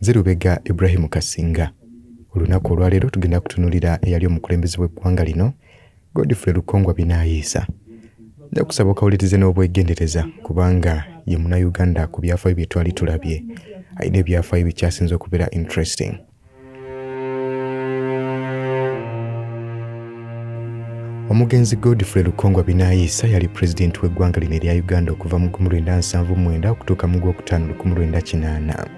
zerubega ibrahimu kasinga. Olunaku olwaleero tugenda kutunulira eyali omukulembeze w'eggwanga lino godfrey lukongwa binayiisa nja kusaba okawulirize n'obwegendereza kubanga ye munauganda ku byafaayo bye twali tulabye alina ebyafaayo bikyasinza okubeera interesting. Omugenzi godfrey lukongwa binayiisa yali pulezidenti w'eggwanga lino erya uganda okuva mu 1979 okutuuka mu gwokutaano 1980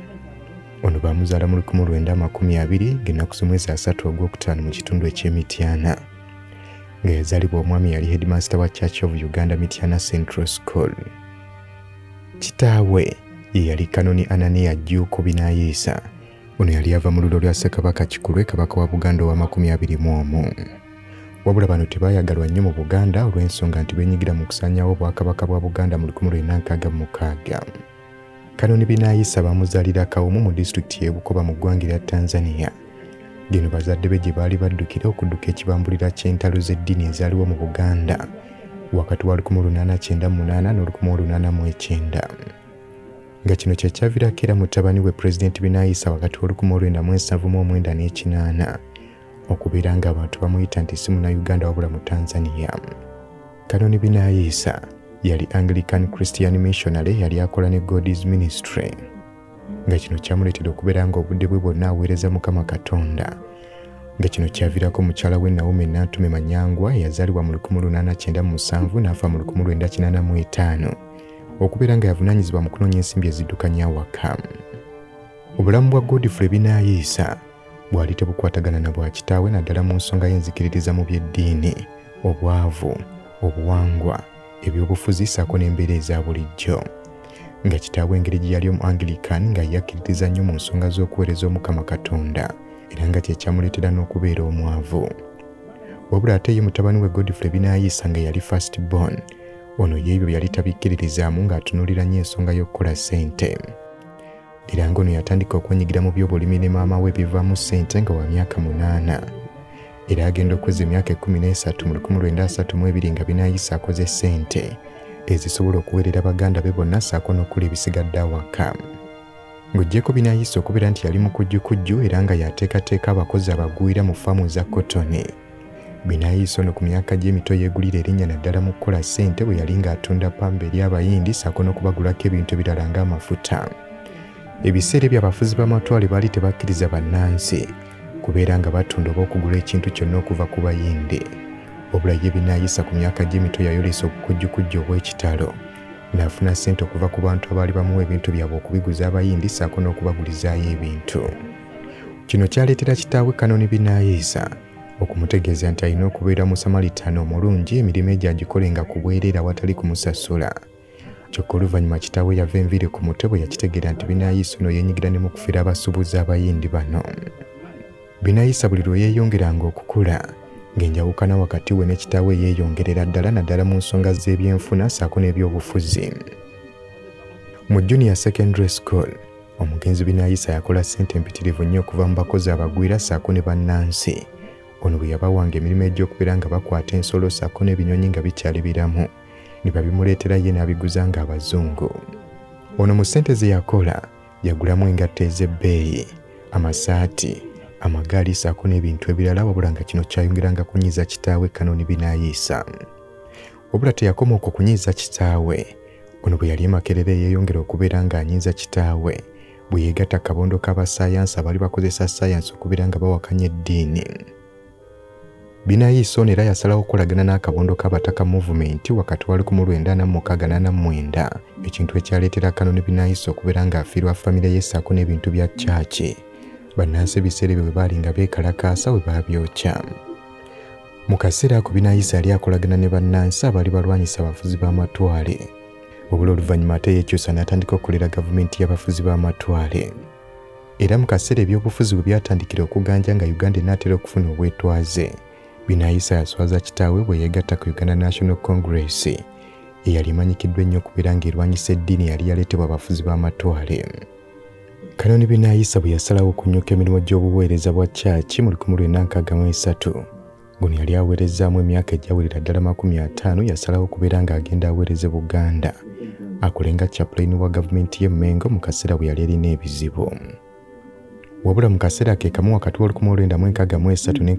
ono baamuzaala mu 1920 ng'ennaku z'omwezi asatu ogwokutaano mu kitundu eky'emityana nga yazaalibwa omwami yali headmaster wa church of uganda mityana central school kitaawe ye yali kanoni anania juuko binayiisa ono yali ava mu lulo lwa ssekabaka kikulwe kabaka wa buganda owa 21 wabula bano tebaayagalwa nnyo mu buganda olw'ensonga nti beenyigira mu kusaanyawo obwakabaka bwa buganda mu 1966 kanoni binayiisa baamuzaalira kawumu mu disitulikiti y'ebukoba mu ggwanga erya tanzania. Geno bazadde be gye baali baddukira okudduka ekibambulira ky'entalo z'eddiini ezaaliwo mu buganda. Wakati wa 1898 n'olukumu nga kino kye kyaviirako era mutabani we pulezidenti binayiisa wakati wa1979 n'ekinaana okubeera ng'abantu bamuyita nti si munauganda wabula mu tanzania. Kanoni binayiisa yali anglican christian missionary yali akola ne god's ministry. Nga kino kyamuleetera okubeera nga obudde bwe bwonna aweereza mukama katonda. Nga kino kyaviirako mukyala we nawume nantume manyangwa eyazaalibwa mu 1897 n'afa mu 1985 okubeera nga yavunaanyizibwa mu kunoonya ensimbi eziddukanya awaka. Obulamu bwa godfrey binayiisa bwali tebukwatagana na bwa kitaawe naddala mu nsonga y'enzikiririza mu by'eddiini obwavu obuwangwa ebyobufuzi ssaako n'embeera eza bulijjo. Nga kitaawe engeri gye yali omu anglican nga yakkiririza nnyo mu nsonga z'okuweereza omukama katonda era nga kye kyamuleetera n'okubeera omwavu. Wabula ate ye mutabani we godfrey binayiisa nga yali fast born ono yeebyo yali tabikkiririzaamu ng'atunuulira nnyo ensonga y'okukola ssente. Era ng'ono yatandika okwenyigira mu by'obulimi ne maama we bivaamu ssente nga wa myaka munaana era agenda okweza emyaka ekkumi n'esatu mu 1932 nga binayiisa akoze ssente ezisobola okuweerera baganda be bonna ssaako n'okula ebisigadde awaka. Ng'oggyeko binayiisa okubeera nti yali mukujjukujju era nga yateekateeka abakozi abagwira mu faamu za kotoni binayiisa ono ku myaka gy'emito yeegulira erinnya naddala mu kukola ssente bwe yali ng'atunda pamba eri abayindi ssaako n'okubagulako ebintu ebirala ng'amafuta. Ebiseera ebyo abafuzi b'amatwale baali tebakkiriza bannansi kubeera nga batunda oba okugula ekintu kyonna okuva ku bayindi obula ye binaayisa ku myaka gy'emito yayolesa obukujjukujju obw'ekitalo. N'afuna ssente okuva ku bantu abaali bamuwa ebintu byabwe okubiguza abayindi ssaako n'okubagulizaayo ebintu. Kino kyaleetera kitaawe kanoni binaayisa okumutegeeza nti alina okubeera musamalitaano omulungi emirimu egyo agikolenga ku bwereere awatali kumusasula. Kyokka oluvannyuma kitaawe yava enviiri ku mutwe bwe yakitegeera nti binaayisa ono yeenyigira ne mu kufiira abasuubuzi abayindi bano binaayisa buli lwe yeeyongeranga okukula ng'enjawukana wakati we ne kitaawe yeeyongerera ddala naddala mu nsonga z'ebyenfuna ssaako n'ebyobufuzi. Mu junior secondary school omugenzi binaayisa yakola ssente empitirivu nnyo okuva mu bakozi abagwira ssaako ne bannansi. Ono bwe yabawanga emirimu egy'okubeera nga bakwata ensolo ssaako n'ebinyonyi nga bikyali biramu ne babimuleetera ye n'abiguza nga abazungu ono mu ssente ze yakola yagulamu engatta ez'ebbeeyi amasaati amagaali ssaako n'ebintu ebirala wabula nga kino kyayongeranga kunyiiza kitaawe kanoni binayiisa. Wabula teyakoma okwo kunyiiza kitaawe. Ono bwe yali emakerera eyeeyongera okubeera ng'anyiiza kitaawe. Bwe yeegatta kabondo k'abasayansi abaali bakozesa sayansi okubeera nga bawakanya eddiini. Binayiisa ono era yasalawo okukolagana n'akabondo k'abataka movement wakati wa 1969 ekintu ekyaleetera kanoni binayiisa okubeera ng'afiirwa famire ye ssaako n'ebintu bya caaki bannansi ebiseera ebyo bwe baali nga beekalakaasa we baabyokya mu kaseera ako binayiisa yali akolagana ne bannansi abaali balwanyisa abafuzi b'amatwale. Wabula oluvannyuma ate yeekyusa n'atandika okukolera gavumenti y'abafuzi b'amatwale. Era mu kaseera ebyobufuzi bwe byatandikira okuganja nga uganda enaatera okufuna obwetwaze binaayisa yaswaza kitaawe bwe yeegatta ku uganda national congress eyali emanyikiddwa ennyo okubeera ng'erwanyisa eddiini yali yaleetebwa abafuzi b'amatwale kanoni binaayisa bwe yasalawo okunnyuka emirimu gy'obuweereza bwa caaki mu 1963 guno yali aweerezaamu emyaka egyawulira ddala 50 yasalawo okubeera ng'agenda aweereze buganda. Akole nga chaplain wa gavumenti y'e Mengo mu kaseera bwe yali erina ebizibu. Wabula mu kaseera ke kamu wakati w'1963 ne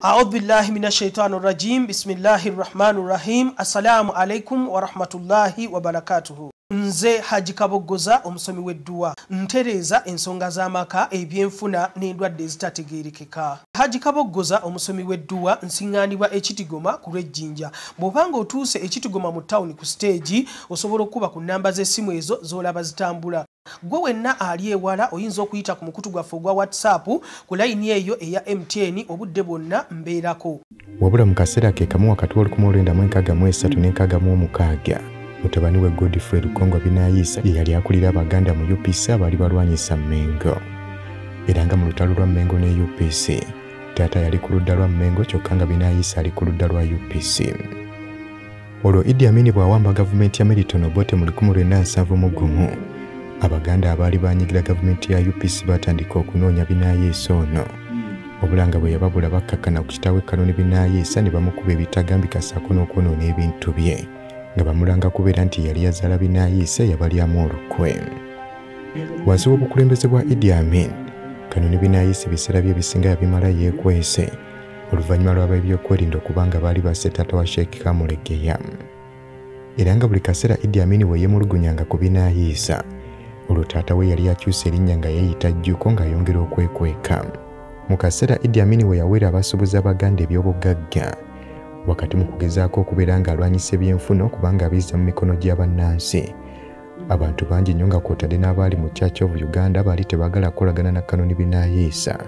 audhu billahi min ashaitani rajim bismillahi rrahmani rrahim assalamu alaikum warahmatullahi wabarakatuhu nze haji kaboggoza omusomi w'edduwa. Ntereeza ensonga z'amaka ebyenfuna n'endwadde ezitategeerekeka. Haji kaboggoza omusomi w'edduwa nsiŋŋaanibwa ekitigoma ku lw'ejjinja. Bw'obanga otuuse ekitigoma mu tawuni ku siteegi osobola okuba ku nnamba z'essimu ezo z'olaba zitambula. Gwe wenna ali ewala oyinza okuyita ku mukutu gwaffe ogwa whatsapp ku layini eyo eya mtn obudde bwonna mbeerako. Wabula mu kaseera ke kamu wakati w'1963 ne mutabani we godfrey lukongwa binayiisa ye yali akulira abaganda mu upc abaali balwanyisa mmengo era nga mu lutalo lwa mmengo ne upc taata yali ku ludda lwa mmengo kyokka nga binayiisa ali ku ludda lwa upc olwo idi amini bw'awamba gavumenti ya meriton obote mu 1971 abaganda abaali banyigira gavumenti ya upc batandika okunoonya binayiisa ono. Obulanga bwe yababula bakkakkana ku kitaawe kanoni binayiisa ne bamukuba ebitagambikasaako n'okwonoona ebintu bye nga bamulanga kubeera nti yali yazaala binayiise yabalyamu olukwe wansi w'obukulembeze bwa idi amin kanoni binayiise ebiseera bye ebisinga yabimala yeekwese oluvannyuma lw'abebyokwerinda okuba nga baali basse taata wa sheekh kamulegeya. Era nga buli kaseera idi amin we yeemulugunyanga ku binayiisa olwo taata we yali akyusa erinnya nga yeeyita jjuko ng'ayongera okwekweka. Mu kaseera idi amin we yaweera abasuubuzi abaganda eby'obugagga wakati mu kugezaako okubeera ng'alwanyisa ebyenfuna okubanga abiiza mu mikono gy'abannansi. Abantu bangi nnyo nga kwotadde n'abaali mu church of uganda baali tebaagala kukolagana na kanoni binaayiisa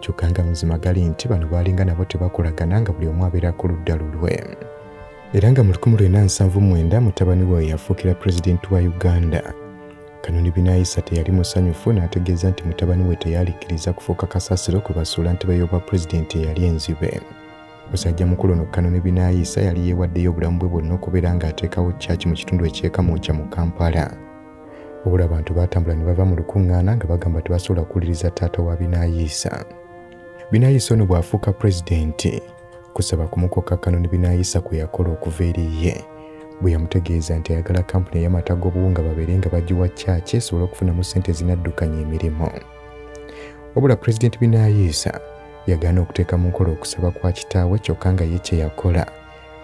kyokka nga muzima gali nti bano baalinga nabo tebakolagana nga buli omu abeera ku ludda lulwe. Era nga mu 1979 mutabani we yafuukira pulezidenti wa uganda. Kanoni binaayiisa teyali musanyufu n'ategeeza nti mutabani we teyaalikkiriza kufuuka kasasiro kwe basuula ntebe y'obwa pulezidenti eyali enzibe musajja mukulu ono kanoni binaayiisa yali yeewaddeyo obulamu bwe bwonna okubeera ng'ateekawo kyaki mu kitundu ekyekamuukya mu kampala. Obula abantu baatambula ne bava mu lukuŋŋaana nga bagamba tebasobola kuwuliriza taata wa binaayiisa binaayiisa ono bw'afuuka pulezidenti kusaba kumukokka kanoni binaayiisa kwe yakola okuva eri ye. Bwe yamutegeeza nti ayagala kampuni ey'amata g'obuwunga babeere nga bagiwa kyaki esobole okufunamu ssente zinaddukanya emirimu. Wabula pulezidenti binaayiisa yagaana okuteeka mu nkola okusaba kwa kitaawe kyokka nga ye kye yakola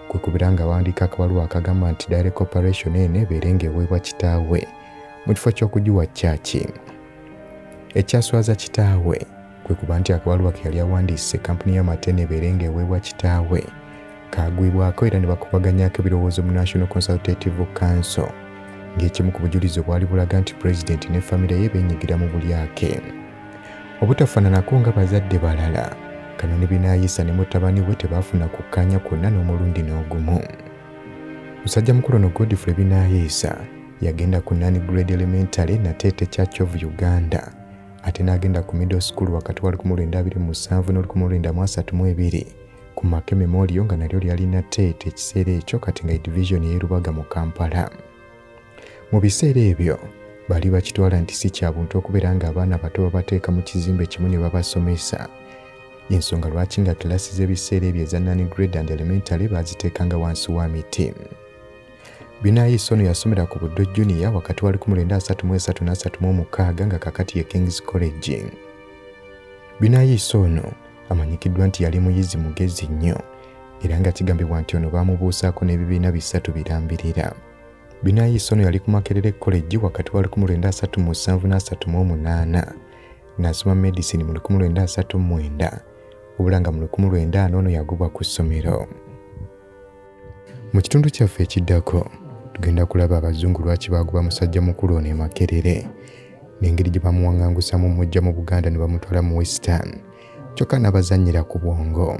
kwe kubira ng'awandiika akabaluwa akagamba nti direct operation eno ebeere ng'eweebwa kitaawe. Mu kifo ky'okugiwa kyaki? Ekyaswaza kitaawe. Kwe kuba nti akabaluwa ke yali awandiise kampuni y'amata eno ebeere ng'eweebwa kitaawe. Kaagwibwako era ne bakubaganyako ebirowoozo mu national consultative council. Ng'ekimu ku bujulizi obwali bulaga nti pulezidenti ne famire ye beenyigira mu bulyake obutafaananako nga bazadde balala. Kanoni binaayiisa ne mutabani we tebaafuna kukkaanya kwonna n'omulundi n'ogumu. Musajja mukulu ono godfrey binaayiisa yagenda ku nani grade elementary nateete church of uganda. Ate n'agenda ku middle school wakati wa 1927 n'1932 ku make memorial nga nalyo lyalina teete ekiseera ekyo kati nga edivision y'erubaga mu kampala. Mu biseera ebyo baali bakitwala nti si kya buntu okubeera ng'abaana bato babateeka mu kizimbe kimu ne babasomesa. Ensonga lwaki nga kilasi z'ebiseera ebyo eza nani grade and elementary baaziteekanga wansi wa miti? Binaayiisa ono yasomera ku buddo junior wakati wa 1933 nga kakati ye kings college. Binaayiisa ono amanyikiddwa nti yali muyizi mugezi nnyo era nga kigambibwa nti ono baamubuusaako n'ebibiina bisatu birambirira binaayiisa ono yali ku makerere college wakati wa 1937 n'asoma medicine mu 1939 wabula nga mu 1940 ono yagobwa ku ssomero. Mu kitundu kyaffe ekiddako tugenda kulaba abazungu lwaki bagoba musajja mukulu ono e makerere. N'engeri gye bamuwaŋŋangusamu mujja mu buganda ne bamutwala mu western. Kyokka n'abazannyira ku bwongo